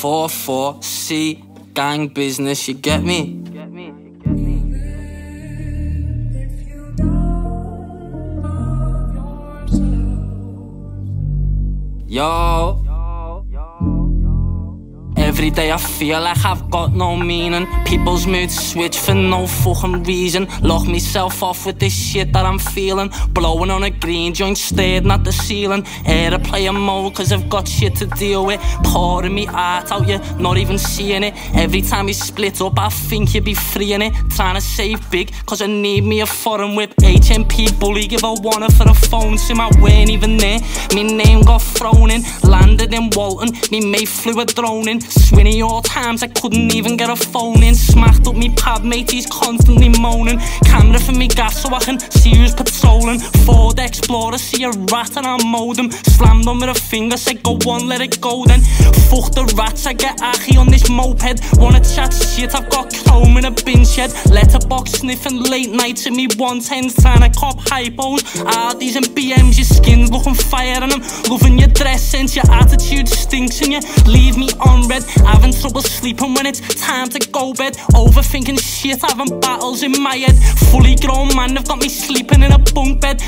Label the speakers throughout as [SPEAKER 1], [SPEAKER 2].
[SPEAKER 1] 4-4-C, gang business, you get me? Yo. Every day I feel like I've got no meaning. People's moods switch for no fucking reason. Lock myself off with this shit that I'm feeling. Blowing on a green joint, staring at the ceiling. Airplane mode, cause I've got shit to deal with. Pouring me art out, you not even seeing it. Every time we split up, I think you'd be freeing it. Trying to save big, cause I need me a foreign whip. HMP bully, give a one for a phone sim. I weren't even there. Me name got thrown in, landed in Walton. Me mate flew a drone in. Swinny all times I couldn't even get a phone in. Smacked up me pad mate, he's constantly moaning. Camera for me gas so I can see who's patrolling. Ford Explorer, see a rat and I mowed him. Slammed on with a finger, said go on, let it go then. Fuck the rats, I get achi on this moped. Wanna chat shit, I've got chrome in a bin shed. Letterbox sniffing late nights at me 110s Trying to cop hypos, Audis and BMs Your skin's looking fire and I'm loving your dress sense Your attitude stinks and you leave me on red. Having trouble sleeping when it's time to go bed. Overthinking shit, having battles in my head. Fully grown man, they've got me sleeping in a bunk bed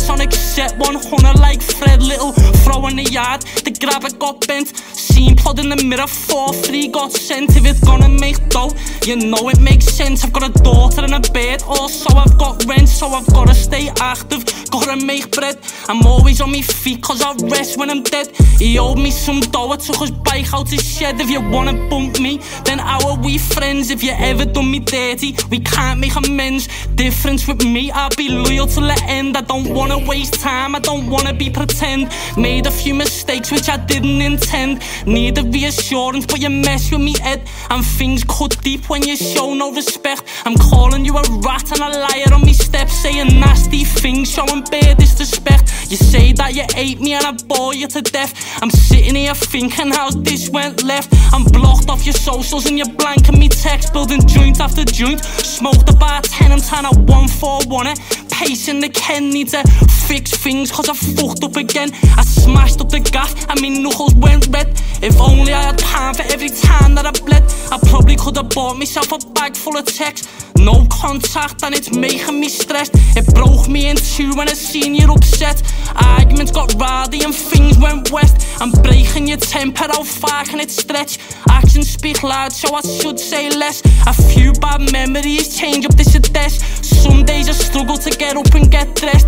[SPEAKER 1] Panasonic set 100 like Fred Little Throw in the yard, the grabber got bent Scene plot in the mirror, 4-3 got sent. If it's gonna make dough, you know it makes sense. I've got a daughter and a bed, oh, also I've got rent So I've gotta stay active, gotta make bread I'm always on my feet cause I rest when I'm dead He owed me some dough, I took his bike out his shed If you wanna bump me, then are we friends? If you ever done me dirty, we can't make amends. Difference with me, I'll be loyal till the end. I don't wanna waste time, I don't wanna be pretend. Made a few mistakes which I didn't intend. Need a reassurance, but you mess with me head. And things cut deep when you show no respect. I'm calling you a rat and a liar on me steps, saying nasty things, showing bare disrespect. You say that you hate me and I bore you to death. I'm sitting here thinking how this went left. I'm blocked off your socials and you're blanking me text Building joint after joint Smoked about 10 and trying to 141 eh? it Pacing the Ken need to fix things cause I fucked up again I smashed up the gas and my knuckles went red If only I had time for every time that I bled I probably could have bought myself a bag full of texts no contact and it's making me stressed. It broke me in two when I seen you upset. Arguments got rowdy and things went west. I'm breaking your temper, how far can it stretch? Actions speak loud so I should say less. A few bad memories change up this desk Some days I struggle to get up and get dressed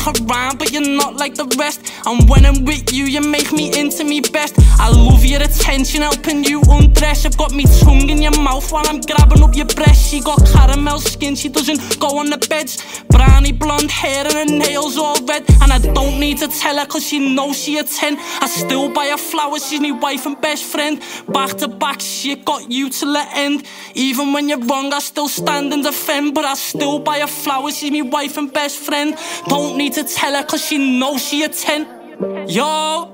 [SPEAKER 1] Stick around but you're not like the rest. And when I'm with you you make me into me best. I love your attention helping you undress. I've got me tongue in your mouth while I'm grabbing up your breast. She got got caramel skin, she doesn't go on the beds. Brownie blonde hair and her nails all red. And I don't need to tell her cause she knows she a 10 I still buy her flowers, she's my wife and best friend. Back to back shit got you till the end. Even when you're wrong I still stand and defend. But I still buy her flowers, she's my wife and best friend. Don't need to tell her cause she knows she a 10 Yo